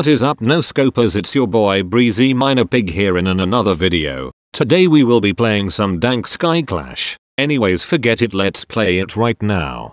What is up no scopers it's your boy Breezy Miner Pig here in an another video. Today we will be playing some dank Sky Clash. Anyways forget it let's play it right now.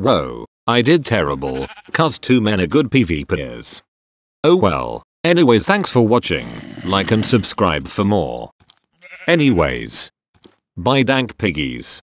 Row, I did terrible, two men are good PvPers. Oh well, anyways thanks for watching, like and subscribe for more. Anyways. Bye dank piggies.